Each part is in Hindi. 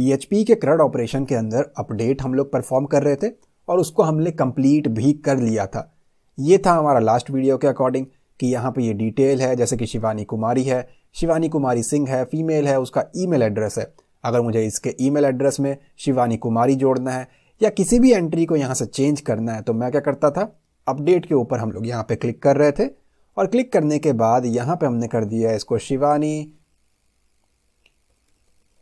पीएचपी के क्रड ऑपरेशन के अंदर अपडेट हम लोग परफॉर्म कर रहे थे और उसको हमने कंप्लीट भी कर लिया था। ये था हमारा लास्ट वीडियो के अकॉर्डिंग कि यहाँ पे ये डिटेल है, जैसे कि शिवानी कुमारी है, शिवानी कुमारी सिंह है फीमेल है, उसका ईमेल एड्रेस है। अगर मुझे इसके ईमेल एड्रेस में शिवानी कुमारी जोड़ना है या किसी भी एंट्री को यहाँ से चेंज करना है तो मैं क्या करता था? अपडेट के ऊपर हम लोग यहाँ पे क्लिक कर रहे थे और क्लिक करने के बाद यहाँ पे हमने कर दिया इसको शिवानी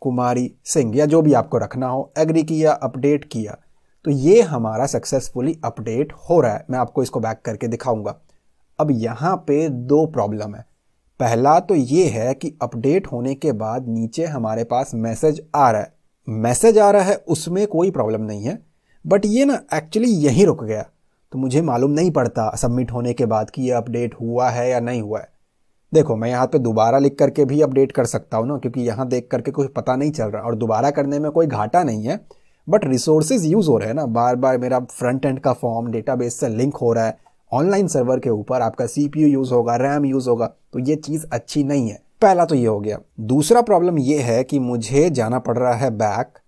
कुमारी सिंह या जो भी आपको रखना हो, एग्री किया, अपडेट किया तो ये हमारा सक्सेसफुली अपडेट हो रहा है। मैं आपको इसको बैक करके दिखाऊँगा। अब यहाँ पे दो प्रॉब्लम है। पहला तो ये है कि अपडेट होने के बाद नीचे हमारे पास मैसेज आ रहा है। मैसेज आ रहा है, उसमें कोई प्रॉब्लम नहीं है बट ये ना एक्चुअली यहीं रुक गया। तो मुझे मालूम नहीं पड़ता सबमिट होने के बाद कि ये अपडेट हुआ है या नहीं हुआ है। देखो, मैं यहाँ पे दोबारा लिख करके भी अपडेट कर सकता हूँ ना, क्योंकि यहाँ देख करके कुछ पता नहीं चल रहा। और दोबारा करने में कोई घाटा नहीं है बट रिसोर्सेज यूज़ हो रहे हैं ना। बार बार मेरा फ्रंट एंड का फॉर्म डेटाबेस से लिंक हो रहा है। ऑनलाइन सर्वर के ऊपर आपका सीपीयू यूज़ होगा रैम यूज़ होगा तो ये चीज़ अच्छी नहीं है। पहला तो ये हो गया। दूसरा प्रॉब्लम ये है कि मुझे जाना पड़ रहा है बैक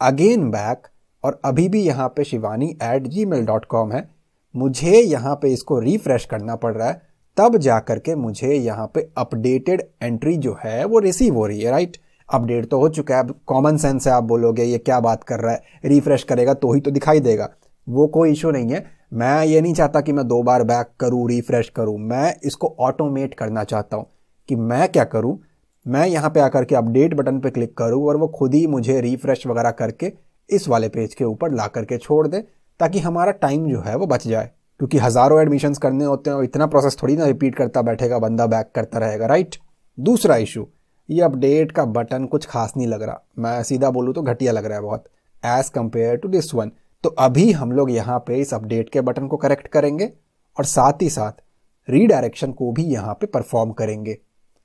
अगेन बैक और अभी भी यहाँ पे Shivani at Gmail dot com है। मुझे यहाँ पे इसको रिफ्रेश करना पड़ रहा है। तब जा करके मुझे यहाँ पे अपडेटेड एंट्री जो है वो रिसीव हो रही है राइट अपडेट तो हो चुका है, अब कॉमन सेंस है, आप बोलोगे, ये क्या बात कर रहा है? रिफ्रेश करेगा तो ही तो दिखाई देगा। वो कोई इशू नहीं है। मैं ये नहीं चाहता कि मैं दो बार बैक करूँ रिफ्रेश करूँ। मैं इसको ऑटोमेट करना चाहता हूँ कि मैं क्या करूँ? मैं यहाँ पे आकर के अपडेट बटन पे क्लिक करूँ और वो खुद ही मुझे रिफ्रेश वगैरह करके इस वाले पेज के ऊपर ला करके छोड़ दे, ताकि हमारा टाइम जो है वो बच जाए। क्योंकि हज़ारों एडमिशन्स करने होते हैं और इतना प्रोसेस थोड़ी ना रिपीट करता बैठेगा, बंदा बैक करता रहेगा राइट दूसरा इशू ये अपडेट का बटन कुछ खास नहीं लग रहा। मैं सीधा बोलूँ तो घटिया लग रहा है बहुत as compare to this one तो अभी हम लोग यहाँ पे इस अपडेट के बटन को करेक्ट करेंगे और साथ ही साथ रीडायरेक्शन को भी यहाँ पे परफॉर्म करेंगे।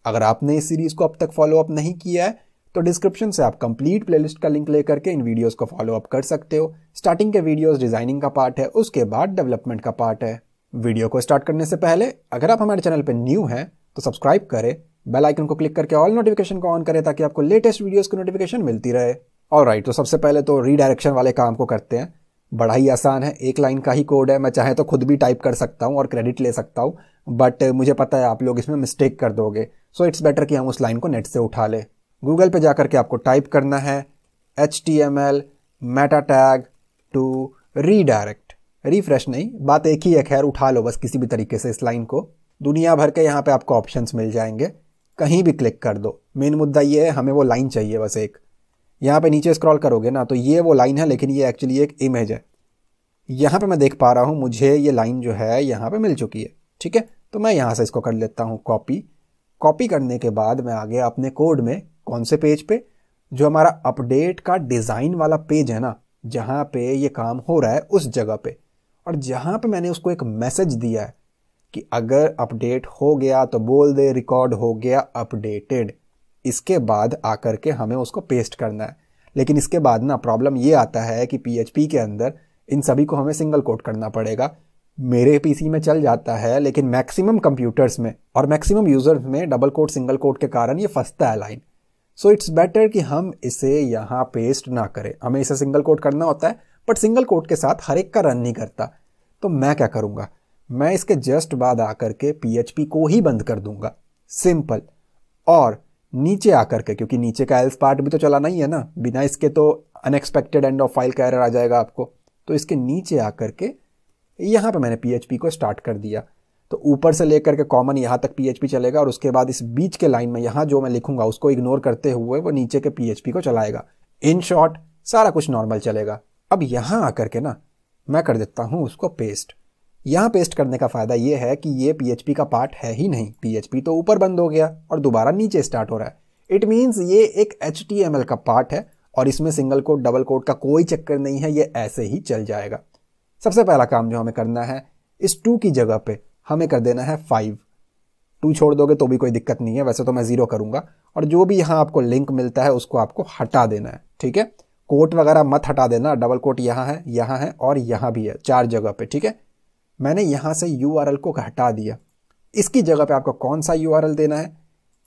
अगर आपने इस सीरीज़ को अब तक फॉलो अप नहीं किया है तो डिस्क्रिप्शन से आप कंप्लीट प्लेलिस्ट का लिंक लेकर के इन वीडियोस को फॉलो अप कर सकते हो। स्टार्टिंग के वीडियोस डिज़ाइनिंग का पार्ट है, उसके बाद डेवलपमेंट का पार्ट है। वीडियो को स्टार्ट करने से पहले, अगर आप हमारे चैनल पर न्यू हैं तो सब्सक्राइब करें। बेल आइकन को क्लिक करके ऑल नोटिफिकेशन को ऑन करें, ताकि आपको लेटेस्ट वीडियोस की नोटिफिकेशन मिलती रहे। और राइट तो सबसे पहले तो रीडायरेक्शन वाले काम को करते हैं। बड़ा ही आसान है, एक लाइन का ही कोड है। मैं चाहे तो खुद भी टाइप कर सकता हूँ और क्रेडिट ले सकता हूँ बट मुझे पता है आप लोग इसमें मिस्टेक कर दोगे। सो इट्स बेटर कि हम उस लाइन को नेट से उठा लें। गूगल पे जाकर के आपको टाइप करना है। H T M L meta tag to redirect refresh नहीं, बात एक ही है, खैर उठा लो बस किसी भी तरीके से इस लाइन को। दुनिया भर के यहाँ पे आपको ऑप्शंस मिल जाएँगे। कहीं भी क्लिक कर दो। मेन मुद्दा ये है, हमें वो लाइन चाहिए बस एक। यहाँ पे नीचे स्क्रॉल करोगे ना तो ये वो लाइन है, लेकिन ये एक्चुअली एक इमेज है। यहाँ पे मैं देख पा रहा हूँ, मुझे ये लाइन जो है, यहाँ पे मिल चुकी है। ठीक है? तो मैं यहाँ से इसको कर लेता हूँ कॉपी कॉपी करने के बाद मैं आ गया अपने कोड में, कौन से पेज पे? जो हमारा अपडेट का डिज़ाइन वाला पेज है ना जहाँ पे ये काम हो रहा है, उस जगह पे। और जहाँ पे मैंने उसको एक मैसेज दिया है कि अगर अपडेट हो गया तो बोल दे, रिकॉर्ड हो गया, अपडेटेड। इसके बाद आकर के हमें उसको पेस्ट करना है। लेकिन इसके बाद ना प्रॉब्लम ये आता है कि पीएचपी के अंदर इन सभी को हमें सिंगल कोट करना पड़ेगा। मेरे पीसी में चल जाता है, लेकिन मैक्सिमम कंप्यूटर्स में और मैक्सिमम यूज़र्स में डबल कोट, सिंगल कोट के कारण ये फंसता है लाइन। सो इट्स बेटर कि हम इसे यहाँ पेस्ट ना करें। हमें इसे सिंगल कोट करना होता है बट सिंगल कोट के साथ हर एक का रन नहीं करता। तो मैं क्या करूँगा? मैं इसके जस्ट बाद आकर के पीएचपी को ही बंद कर दूँगा। सिंपल और नीचे आकर के, क्योंकि नीचे का एल्स पार्ट भी तो चलाना ही है ना। बिना इसके तो अनएक्सपेक्टेड एंड ऑफ़ फ़ाइल का आ जाएगा आपको। तो इसके नीचे आकर के यहाँ पे मैंने पीएचपी को स्टार्ट कर दिया। तो ऊपर से लेकर के कॉमन यहाँ तक पीएचपी चलेगा और उसके बाद इस बीच के लाइन में यहाँ जो मैं लिखूँगा, उसको इग्नोर करते हुए वो नीचे के पीएचपी को चलाएगा। इन शॉर्ट सारा कुछ नॉर्मल चलेगा। अब यहाँ आकर के ना, मैं कर देता हूँ उसको पेस्ट यहाँ पेस्ट करने का फ़ायदा ये है कि ये पीएचपी का पार्ट है ही नहीं। पीएचपी तो ऊपर बंद हो गया और दोबारा नीचे स्टार्ट हो रहा है। इट मीन्स ये एक एचटीएमएल का पार्ट है और इसमें सिंगल कोड डबल कोड का कोई चक्कर नहीं है, ये ऐसे ही चल जाएगा। सबसे पहला काम जो हमें करना है, इस टू की जगह पे हमें कर देना है फाइव टू छोड़ दोगे तो भी कोई दिक्कत नहीं है, वैसे तो मैं ज़ीरो करूँगा। और जो भी यहाँ आपको लिंक मिलता है, उसको आपको हटा देना है, ठीक है? कोट वगैरह मत हटा देना डबल कोट यहाँ है यहाँ है और यहाँ भी है, चार जगह पे, ठीक है? मैंने यहाँ से यूआरएल को हटा दिया। इसकी जगह पे आपको कौन सा यूआरएल देना है?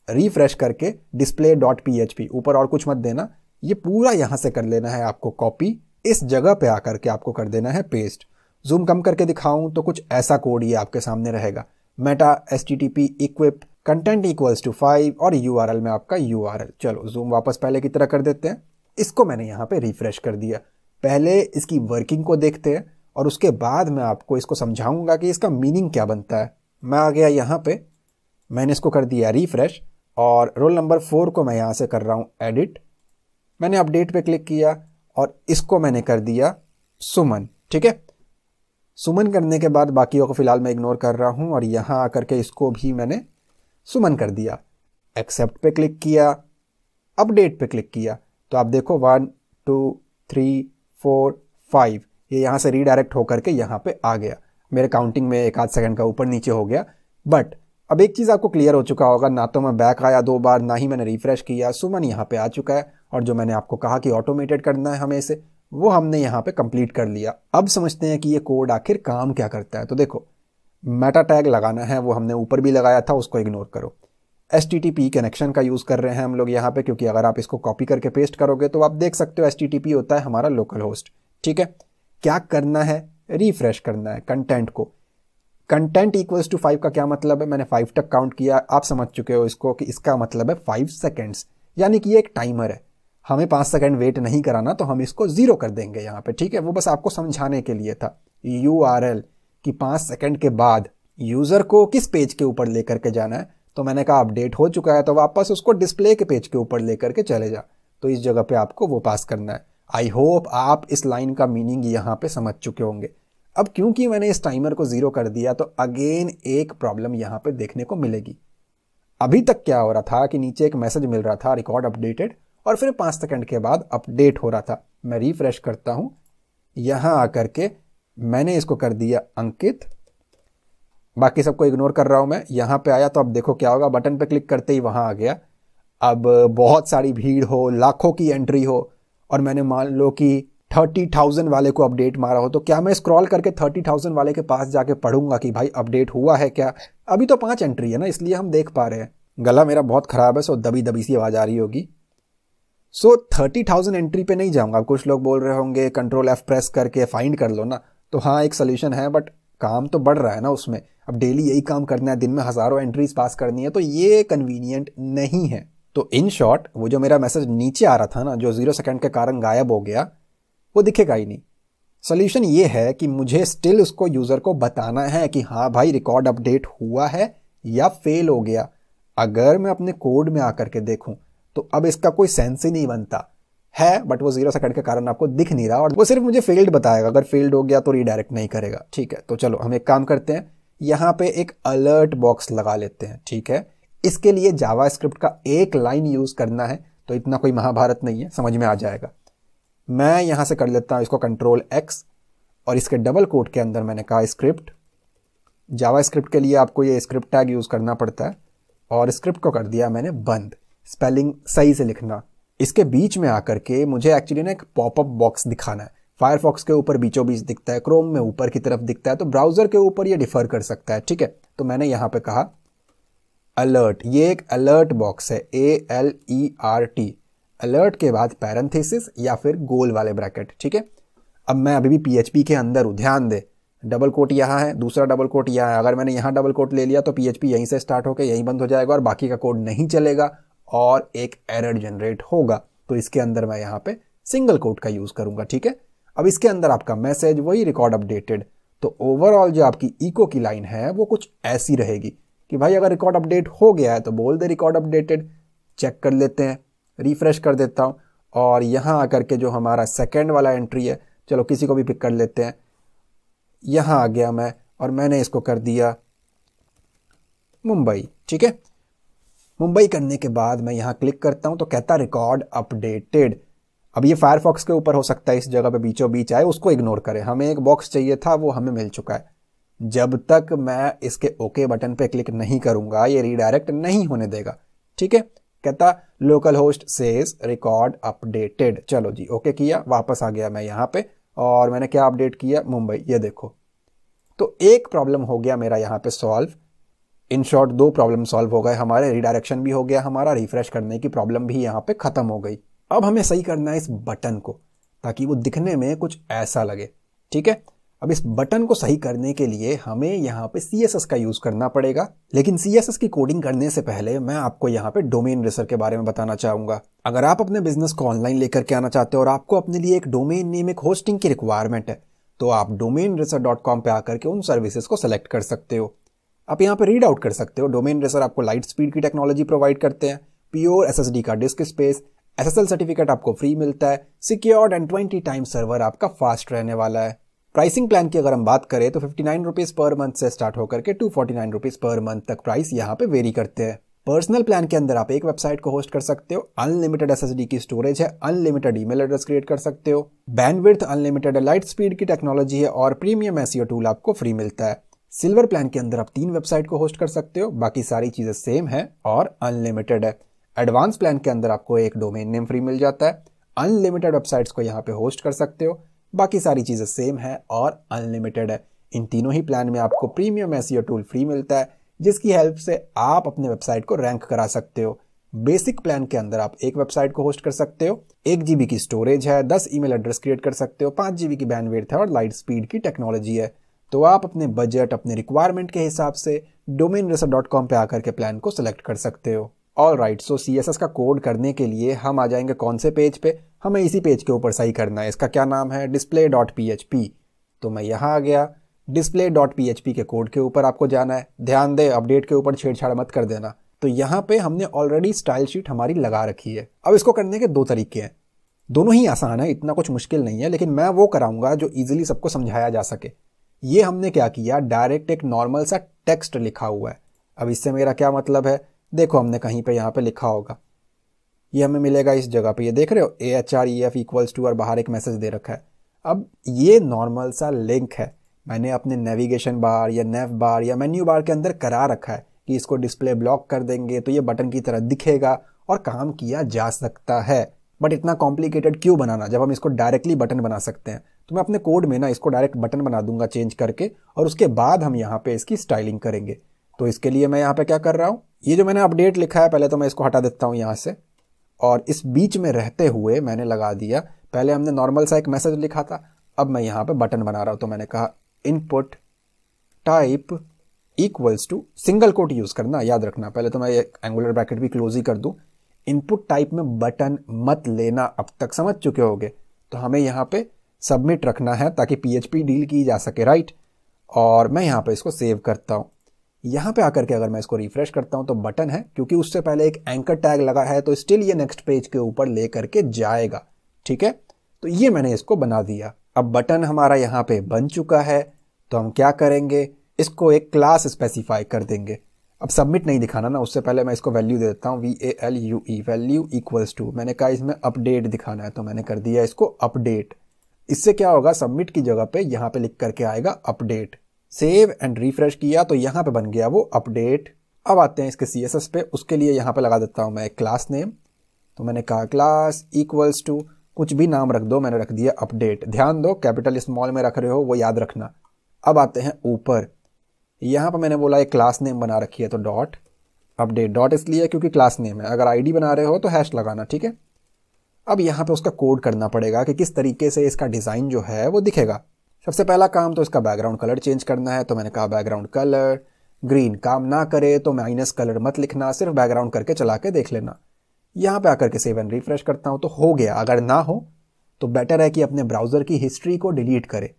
रिफ्रेश करके डिस्प्ले डॉट पीएचपी ऊपर और कुछ मत देना। ये पूरा यहाँ से कर लेना है आपको कॉपी इस जगह पे आकर के आपको कर देना है पेस्ट जूम कम करके दिखाऊँ तो कुछ ऐसा कोड ये आपके सामने रहेगा। Meta S T T P equiv content equals to five और यू आर एल में आपका यू आर एल चलो, जूम वापस पहले की तरह कर देते हैं। इसको मैंने यहाँ पे रिफ्रेश कर दिया। पहले इसकी वर्किंग को देखते हैं और उसके बाद मैं आपको इसको समझाऊँगा कि इसका मीनिंग क्या बनता है। मैं आ गया यहाँ पे। मैंने इसको कर दिया रिफ्रेश और रोल नंबर फोर को मैं यहाँ से कर रहा हूँ एडिट मैंने अपडेट पे क्लिक किया और इसको मैंने कर दिया सुमन ठीक है? सुमन करने के बाद बाकियों को फ़िलहाल मैं इग्नोर कर रहा हूँ और यहाँ आकर के इसको भी मैंने सुमन कर दिया। एक्सेप्ट पे क्लिक किया अपडेट पे क्लिक किया। तो आप देखो one two three four five ये यहाँ से रीडायरेक्ट होकर के यहाँ पे आ गया। मेरे काउंटिंग में एक आध सेकंड का ऊपर नीचे हो गया। बट अब एक चीज़ आपको क्लियर हो चुका होगा, ना तो मैं बैक आया दो बार, ना ही मैंने रिफ्रेश किया। सुमन यहाँ पे आ चुका है और जो मैंने आपको कहा कि ऑटोमेटेड करना है हमें इसे वो हमने यहाँ पे कंप्लीट कर लिया। अब समझते हैं कि ये कोड आखिर काम क्या करता है। तो देखो मेटा टैग लगाना है, वो हमने ऊपर भी लगाया था, उसको इग्नोर करो। एस कनेक्शन का यूज़ कर रहे हैं हम लोग यहाँ पे, क्योंकि अगर आप इसको कॉपी करके पेस्ट करोगे तो आप देख सकते हो एस होता है हमारा लोकल होस्ट ठीक है? क्या करना है? रिफ्रेश करना है कंटेंट को। कंटेंट इक्वल्स टू फाइव का क्या मतलब है? मैंने फाइव तक काउंट किया। आप समझ चुके हो इसको कि इसका मतलब है फाइव सेकेंड्स यानी कि ये एक टाइमर है। हमें पाँच सेकंड वेट नहीं कराना तो हम इसको ज़ीरो कर देंगे यहाँ पे, ठीक है? वो बस आपको समझाने के लिए था। यू आर एल कि पाँच सेकंड के बाद यूज़र को किस पेज के ऊपर लेकर के जाना है? तो मैंने कहा, अपडेट हो चुका है तो वापस उसको डिस्प्ले के पेज के ऊपर लेकर के चले जा। तो इस जगह पे आपको वो पास करना है। आई होप आप इस लाइन का मीनिंग यहाँ पे समझ चुके होंगे। अब क्योंकि मैंने इस टाइमर को ज़ीरो कर दिया तो अगेन एक प्रॉब्लम यहाँ पे देखने को मिलेगी। अभी तक क्या हो रहा था कि नीचे एक मैसेज मिल रहा था रिकॉर्ड अपडेटेड और फिर पाँच सेकंड के बाद अपडेट हो रहा था। मैं रिफ्रेश करता हूँ। यहाँ आकर के मैंने इसको कर दिया अंकित। बाकी सबको इग्नोर कर रहा हूँ मैं। यहाँ पे आया तो अब देखो क्या होगा। बटन पे क्लिक करते ही वहाँ आ गया। अब बहुत सारी भीड़ हो, लाखों की एंट्री हो और मैंने मान लो कि थर्टी थाउज़ेंड वाले को अपडेट मारा हो तो क्या मैं स्क्रॉल करके थर्टी थाउज़ेंड वाले के पास जाके पढ़ूँगा कि भाई अपडेट हुआ है क्या? अभी तो पाँच एंट्री है ना, इसलिए हम देख पा रहे हैं। गला मेरा बहुत खराब है सो दबी दबी सी आवाज़ आ रही होगी। सो थर्टी थाउज़ेंड एंट्री पे नहीं जाऊँगा। कुछ लोग बोल रहे होंगे कंट्रोल एफ़ प्रेस करके फाइंड कर लो ना। तो हाँ एक सोल्यूशन है बट काम तो बढ़ रहा है ना उसमें। अब डेली यही काम करना है, दिन में हज़ारों एंट्रीज पास करनी है तो ये कन्वीनियंट नहीं है। तो इन शॉर्ट वो जो मेरा मैसेज नीचे आ रहा था ना, जो ज़ीरो सेकंड के कारण गायब हो गया, वो दिखेगा ही नहीं। सोल्यूशन ये है कि मुझे स्टिल उसको यूज़र को बताना है कि हाँ भाई रिकॉर्ड अपडेट हुआ है या फेल हो गया। अगर मैं अपने कोड में आकर के देखूँ तो अब इसका कोई सेंस ही नहीं बनता। है बट वो ज़ीरो सेकंड के कारण आपको दिख नहीं रहा और वो सिर्फ़ मुझे फेल्ड बताएगा। अगर फेल्ड हो गया तो रीडायरेक्ट नहीं करेगा। ठीक है तो चलो हम एक काम करते हैं। यहाँ पे एक अलर्ट बॉक्स लगा लेते हैं। ठीक है, इसके लिए जावा स्क्रिप्ट का एक लाइन यूज़ करना है। तो इतना कोई महाभारत नहीं है, समझ में आ जाएगा। मैं यहाँ से कर लेता हूँ इसको कंट्रोल एक्स और इसके डबल कोट के अंदर मैंने कहा स्क्रिप्ट जावा स्क्रिप्ट के लिए आपको ये स्क्रिप्ट टैग यूज़ करना पड़ता है। और स्क्रिप्ट को कर दिया मैंने बंद। स्पेलिंग सही से लिखना। इसके बीच में आकर के मुझे एक्चुअली ना एक पॉपअप बॉक्स दिखाना है। फायरफॉक्स के ऊपर बीचों बीच दिखता है क्रोम में ऊपर की तरफ़ दिखता है तो ब्राउज़र के ऊपर ये डिफर कर सकता है, ठीक है? तो मैंने यहाँ पे कहा अलर्ट ये एक अलर्ट बॉक्स है A L E R T alert के बाद पैरेंथेसिस या फिर गोल वाले ब्रैकेट ठीक है? अब मैं अभी भी पीएचपी के अंदर हूँ, ध्यान दे। डबल कोट यहाँ है, दूसरा डबल कोट यहाँ है। अगर मैंने यहाँ डबल कोट ले लिया तो पीएचपी यहीं से स्टार्ट होकर यहीं बंद हो जाएगा और बाकी का कोड नहीं चलेगा। और एक एरर जनरेट होगा तो इसके अंदर मैं यहाँ पे सिंगल कोट का यूज़ करूँगा, ठीक है? अब इसके अंदर आपका मैसेज वही रिकॉर्ड अपडेटेड तो ओवरऑल जो आपकी इको की लाइन है, वो कुछ ऐसी रहेगी कि भाई अगर रिकॉर्ड अपडेट हो गया है तो बोल दे रिकॉर्ड अपडेटेड चेक कर लेते हैं रिफ्रेश कर देता हूँ, और यहाँ आकर के जो हमारा सेकेंड वाला एंट्री है, चलो किसी को भी पिक कर लेते हैं। यहाँ आ गया मैं, और मैंने इसको कर दिया मुंबई, ठीक है? मुंबई करने के बाद मैं यहाँ क्लिक करता हूँ तो कहता रिकॉर्ड अपडेटेड. अब ये फायरफॉक्स के ऊपर हो सकता है, इस जगह पे बीचों बीच आए, उसको इग्नोर करें। हमें एक बॉक्स चाहिए था, वो हमें मिल चुका है। जब तक मैं इसके ओके बटन पे क्लिक नहीं करूँगा, ये रीडायरेक्ट नहीं होने देगा। ठीक है? कहता local host says record updated चलो जी ओके किया, वापस आ गया मैं यहाँ पे, और मैंने क्या अपडेट किया? मुंबई। ये देखो। तो एक प्रॉब्लम हो गया मेरा यहाँ पे सॉल्व इन शॉर्ट दो प्रॉब्लम सॉल्व हो गए, हमारे रिडायरेक्शन भी हो गया, हमारा रिफ्रेश करने की प्रॉब्लम भी यहाँ पे खत्म हो गई। अब हमें सही करना है इस बटन को, ताकि वो दिखने में कुछ ऐसा लगे, ठीक है? अब इस बटन को सही करने के लिए हमें यहाँ पे सीएसएस का यूज़ करना पड़ेगा, लेकिन सीएसएस की कोडिंग करने से पहले मैं आपको यहाँ पे डोमेन रेसर के बारे में बताना चाहूँगा। अगर आप अपने बिज़नेस को ऑनलाइन लेकर के आना चाहते हो और आपको अपने लिए एक डोमेन नेम एक होस्टिंग की रिक्वायरमेंट है तो आप डोमेन रेसर डॉट कॉम पर आकर के उन सर्विसेज़ को सिलेक्ट कर सकते हो। आप यहाँ पे रीड आउट कर सकते हो। डोमेन रेसर आपको लाइट स्पीड की टेक्नोलॉजी प्रोवाइड करते हैं। प्योर एस का डिस्क स्पेस एसएसएल सर्टिफिकेट आपको फ्री मिलता है। Secured and twenty time server आपका फास्ट रहने वाला है। प्राइसिंग प्लान की अगर हम बात करें तो fifty nine rupees per month से स्टार्ट होकर के two forty nine rupees per month तक प्राइस यहाँ पे वेरी करते हैं। पर्सनल प्लान के अंदर आप एक वेबसाइट को होस्ट कर सकते हो। अनलिमिटेड एसएसडी की स्टोरेज है अनलिमिटेड ईमेल एड्रेस क्रिएट कर सकते हो। बैंडविड्थ अनलिमिटेड लाइट स्पीड की टेक्नोलॉजी है और प्रीमियम एसईओ टूल आपको फ्री मिलता है। सिल्वर प्लान के अंदर आप तीन वेबसाइट को होस्ट कर सकते हो, बाकी सारी चीज़ें सेम है और अनलिमिटेड है। एडवांस प्लान के अंदर आपको एक डोमेन नेम फ्री मिल जाता है। अनलिमिटेड वेबसाइट्स को यहाँ पे होस्ट कर सकते हो, बाकी सारी चीज़ें सेम है और अनलिमिटेड है। इन तीनों ही प्लान में आपको प्रीमियम एस टूल फ्री मिलता है, जिसकी हेल्प से आप अपने वेबसाइट को रैंक करा सकते हो। बेसिक प्लान के अंदर आप एक वेबसाइट को होस्ट कर सकते हो, एक जीबी की स्टोरेज है, दस ईमेल एड्रेस क्रिएट कर सकते हो, पाँच जीबी की बैंडविड्थ है और लाइट स्पीड की टेक्नोलॉजी है। तो आप अपने बजट अपने रिक्वायरमेंट के हिसाब से डोमेन रेसर डॉट कॉम पर आकर के प्लान को सिलेक्ट कर सकते हो। All right so C S S का कोड करने के लिए हम आ जाएँगे कौन से पेज पे? हमें इसी पेज के ऊपर सही करना है। इसका क्या नाम है? Display dot P H P तो मैं यहाँ आ गया। Display dot P H P के कोड के ऊपर आपको जाना है। ध्यान दे अपडेट के ऊपर छेड़छाड़ मत कर देना। तो यहाँ पे हमने ऑलरेडी स्टाइल शीट हमारी लगा रखी है। अब इसको करने के दो तरीके हैं। दोनों ही आसान है, इतना कुछ मुश्किल नहीं है, लेकिन मैं वो कराऊँगा जो इजीली सबको समझाया जा सके। ये हमने क्या किया? डायरेक्ट एक नॉर्मल सा टेक्स्ट लिखा हुआ है। अब इससे मेरा क्या मतलब है? देखो, हमने कहीं पे यहाँ पे लिखा होगा। ये हमें मिलेगा इस जगह पे। ये देख रहे हो? A H R E F equals to और बाहर एक मैसेज दे रखा है। अब ये नॉर्मल सा लिंक है। मैंने अपने नेविगेशन बार या नेव बार या मेन्यू बार के अंदर करा रखा है कि इसको डिस्प्ले ब्लॉक कर देंगे तो ये बटन की तरह दिखेगा और काम किया जा सकता है। बट इतना कॉम्प्लिकेटेड क्यों बनाना? जब हम इसको डायरेक्टली बटन बना सकते हैं। तो मैं अपने कोड में ना इसको डायरेक्ट बटन बना दूँगा चेंज करके, और उसके बाद हम यहाँ पे इसकी स्टाइलिंग करेंगे। तो इसके लिए मैं यहाँ पे क्या कर रहा हूँ? ये जो मैंने अपडेट लिखा है, पहले तो मैं इसको हटा देता हूँ यहाँ से। और इस बीच में रहते हुए मैंने लगा दिया, पहले हमने नॉर्मल सा एक मैसेज लिखा था, अब मैं यहाँ पे बटन बना रहा हूँ। तो मैंने कहा input type equals to single quote use करना, याद रखना। पहले तो मैं एक एंगुलर ब्रैकेट भी क्लोज ही कर दूँ। इनपुट टाइप में बटन मत लेना, अब तक समझ चुके होगे। तो हमें यहाँ पे सबमिट रखना है ताकि पीएचपी डील की जा सके, राइट? और मैं यहाँ पे इसको सेव करता हूँ। यहाँ पे आकर के अगर मैं इसको रिफ्रेश करता हूँ तो बटन है, क्योंकि उससे पहले एक एंकर टैग लगा है तो स्टिल ये नेक्स्ट पेज के ऊपर ले करके जाएगा, ठीक है? तो ये मैंने इसको बना दिया। अब बटन हमारा यहाँ पे बन चुका है तो हम क्या करेंगे? इसको एक क्लास स्पेसिफाई कर देंगे। अब सबमिट नहीं दिखाना ना उससे पहले मैं इसको वैल्यू दे देता हूँ V A L U E value equals to मैंने कहा इसमें अपडेट दिखाना है तो मैंने कर दिया इसको अपडेट इससे क्या होगा सबमिट की जगह पे यहाँ पे लिख करके आएगा अपडेट सेव एंड रिफ्रेश किया तो यहाँ पे बन गया वो अपडेट अब आते हैं इसके सी एस एस पे, उसके लिए यहाँ पे लगा देता हूँ मैं क्लास नेम तो मैंने कहा क्लास इक्वल्स टू कुछ भी नाम रख दो, मैंने रख दिया अपडेट ध्यान दो कैपिटल स्मॉल में रख रहे हो, वो याद रखना। अब आते हैं ऊपर। यहाँ पर मैंने बोला एक क्लास नेम बना रखी है तो डॉट अपडेट डॉट इसलिए क्योंकि क्लास नेम है। अगर आईडी बना रहे हो तो हैश लगाना, ठीक है? अब यहाँ पे उसका कोड करना पड़ेगा कि किस तरीके से इसका डिज़ाइन जो है वो दिखेगा। सबसे पहला काम तो इसका बैकग्राउंड कलर चेंज करना है तो मैंने कहा बैकग्राउंड कलर ग्रीन काम ना करे तो माइनस कलर मत लिखना, सिर्फ़ बैकग्राउंड करके चला के देख लेना। यहाँ पे आकर के सेव एंड रिफ्रेश करता हूँ तो हो गया। अगर ना हो तो बेटर है कि अपने ब्राउज़र की हिस्ट्री को डिलीट करे,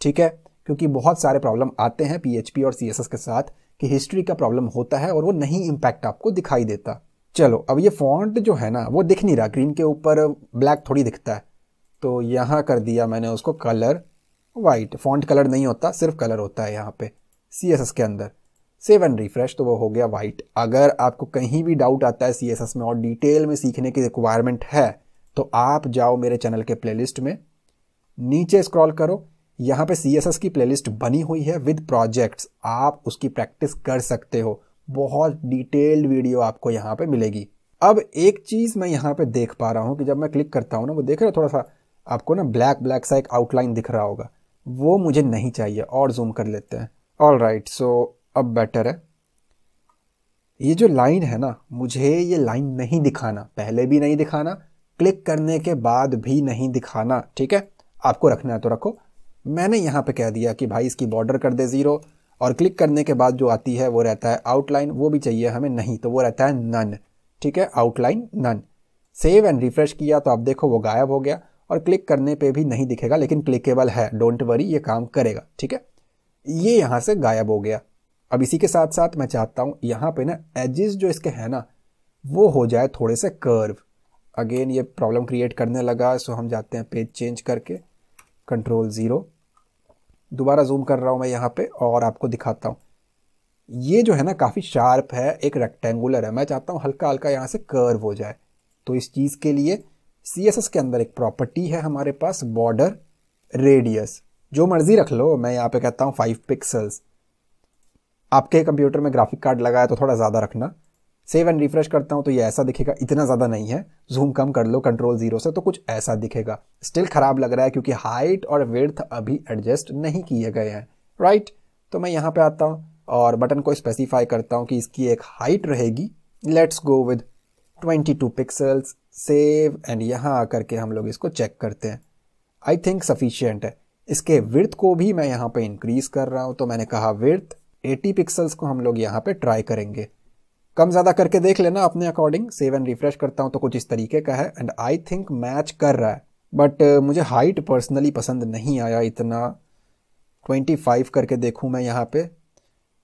ठीक है? क्योंकि बहुत सारे प्रॉब्लम आते हैं पीएचपी और सीएसएस के साथ कि हिस्ट्री का प्रॉब्लम होता है और वो नहीं इम्पैक्ट आपको दिखाई देता। चलो, अब ये फॉन्ट जो है ना, वो दिख नहीं रहा। ग्रीन के ऊपर ब्लैक थोड़ी दिखता है। तो यहाँ कर दिया मैंने उसको कलर वाइट फॉन्ट कलर नहीं होता, सिर्फ़ कलर होता है यहाँ पे सी के अंदर। सेव एंड रिफ्रेश तो वो हो गया वाइट अगर आपको कहीं भी डाउट आता है CSS में और डिटेल में सीखने की रिक्वायरमेंट है तो आप जाओ मेरे चैनल के प्लेलिस्ट में, नीचे स्क्रॉल करो यहाँ पे सीएसएस की प्लेलिस्ट बनी हुई है विद प्रोजेक्ट्स आप उसकी प्रैक्टिस कर सकते हो। बहुत डिटेल्ड वीडियो आपको यहाँ पे मिलेगी। अब एक चीज़ मैं यहाँ पे देख पा रहा हूँ कि जब मैं क्लिक करता हूँ ना, वो देख रहे हो थोड़ा सा आपको ना ब्लैक ब्लैक सा एक आउटलाइन दिख रहा होगा। वो मुझे नहीं चाहिए, और जूम कर लेते हैं। ऑल राइट सो अब बेटर है। ये जो लाइन है ना, मुझे ये लाइन नहीं दिखाना। पहले भी नहीं दिखाना क्लिक करने के बाद भी नहीं दिखाना। ठीक है? आपको रखना है तो रखो। मैंने यहाँ पे कह दिया कि भाई इसकी बॉर्डर कर दे ज़ीरो और क्लिक करने के बाद जो आती है वो रहता है आउटलाइन वो भी चाहिए हमें नहीं तो वो रहता है नन ठीक है? Outline none save and refresh किया तो आप देखो वो गायब हो गया और क्लिक करने पे भी नहीं दिखेगा, लेकिन क्लिकेबल है डोंट वरी ये काम करेगा, ठीक है? ये यहाँ से गायब हो गया। अब इसी के साथ साथ मैं चाहता हूँ यहाँ पे ना एजिस जो इसके हैं ना, वो हो जाए थोड़े से कर्व अगेन ये प्रॉब्लम क्रिएट करने लगा सो हम जाते हैं पेज चेंज करके कंट्रोल ज़ीरो दोबारा जूम कर रहा हूँ मैं यहाँ पे और आपको दिखाता हूँ। ये जो है ना, काफ़ी शार्प है, एक रेक्टेंगुलर है। मैं चाहता हूँ हल्का हल्का यहाँ से कर्व हो जाए। तो इस चीज़ के लिए सीएसएस के अंदर एक प्रॉपर्टी है हमारे पास बॉर्डर रेडियस जो मर्ज़ी रख लो, मैं यहाँ पे कहता हूँ फाइव पिक्सल्स आपके कंप्यूटर में ग्राफिक कार्ड लगाया तो थोड़ा ज़्यादा रखना। सेव एंड रिफ्रेश करता हूँ तो ये ऐसा दिखेगा, इतना ज़्यादा नहीं है जूम कम कर लो कंट्रोल ज़ीरो से तो कुछ ऐसा दिखेगा। स्टिल खराब लग रहा है क्योंकि हाइट और वेथ अभी एडजस्ट नहीं किए गए हैं। राइट तो मैं यहाँ पे आता हूँ और बटन को स्पेसिफाई करता हूँ कि इसकी एक हाइट रहेगी। Let's go with 22 pixels save and यहाँ आकर के हम लोग इसको चेक करते हैं। आई थिंक सफिशियंट है। इसके विर्थ को भी मैं यहाँ पे इंक्रीज कर रहा हूँ तो मैंने कहा विर्थ 80 पिक्सल्स को हम लोग यहाँ पे ट्राई करेंगे। कम ज़्यादा करके देख लेना अपने अकॉर्डिंग सेव एंड रिफ्रेश करता हूँ तो कुछ इस तरीके का है एंड आई थिंक मैच कर रहा है। बट uh, मुझे हाइट पर्सनली पसंद नहीं आया इतना। 25 करके देखूँ मैं यहाँ पे।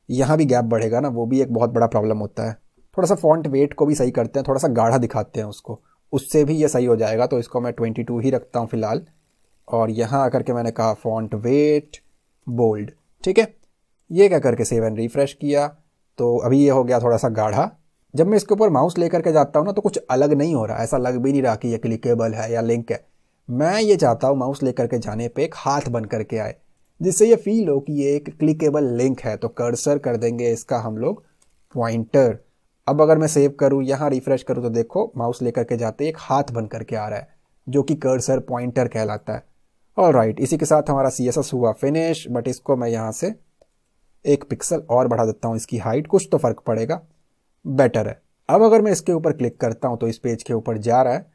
यहाँ भी गैप बढ़ेगा ना वो भी एक बहुत बड़ा प्रॉब्लम होता है। थोड़ा सा फॉन्ट वेट को भी सही करते हैं थोड़ा सा गाढ़ा दिखाते हैं उसको। उससे भी ये सही हो जाएगा तो इसको मैं 22 ही रखता हूँ फ़िलहाल। और यहाँ आकर के मैंने कहा फॉन्ट वेट बोल्ड ठीक है? ये क्या करके सेव एंड रिफ्रेश किया? तो अभी ये हो गया थोड़ा सा गाढ़ा। जब मैं इसके ऊपर माउस लेकर के जाता हूँ ना तो कुछ अलग नहीं हो रहा, ऐसा लग भी नहीं रहा कि ये क्लिकेबल है या लिंक है। मैं ये चाहता हूँ माउस लेकर के जाने पे एक हाथ बन करके आए, जिससे ये फील हो कि ये एक क्लिकेबल लिंक है तो कर्सर कर देंगे इसका हम लोग पॉइंटर अब अगर मैं सेव करूँ, यहाँ रिफ्रेश करूँ तो देखो माउस लेकर के जाते एक हाथ बन करके आ रहा है, जो कि कर्सर पॉइंटर कहलाता है। और राइट इसी के साथ हमारा सीएसएस हुआ फिनिश बट इसको मैं यहाँ से एक पिक्सल और बढ़ा देता हूँ। इसकी हाइट कुछ तो फ़र्क पड़ेगा। बेटर है। अब अगर मैं इसके ऊपर क्लिक करता हूँ तो इस पेज के ऊपर जा रहा है।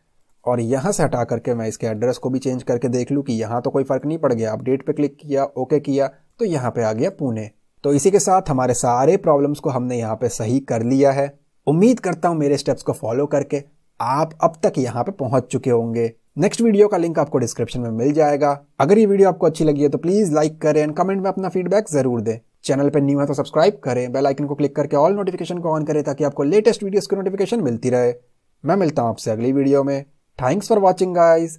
और यहाँ से हटा करके मैं इसके एड्रेस को भी चेंज करके देख लूँ कि यहाँ तो कोई फ़र्क नहीं पड़ गया। अपडेट पे क्लिक किया ओके किया तो यहाँ पे आ गया पुणे। तो इसी के साथ हमारे सारे प्रॉब्लम्स को हमने यहाँ पे सही कर लिया है। उम्मीद करता हूँ मेरे स्टेप्स को फॉलो करके आप अब तक यहाँ पे पहुँच चुके होंगे। नेक्स्ट वीडियो का लिंक आपको डिस्क्रिप्शन में मिल जाएगा। अगर ये वीडियो आपको अच्छी लगी है तो प्लीज़ लाइक करें एंड कमेंट में अपना फीडबैक ज़रूर दें। चैनल पर न्यू है तो सब्सक्राइब करें, बेल आइकन को क्लिक करके ऑल नोटिफिकेशन को ऑन करें ताकि आपको लेटेस्ट वीडियोस की नोटिफिकेशन मिलती रहे। मैं मिलता हूँ आपसे अगली वीडियो में। Thanks for watching guys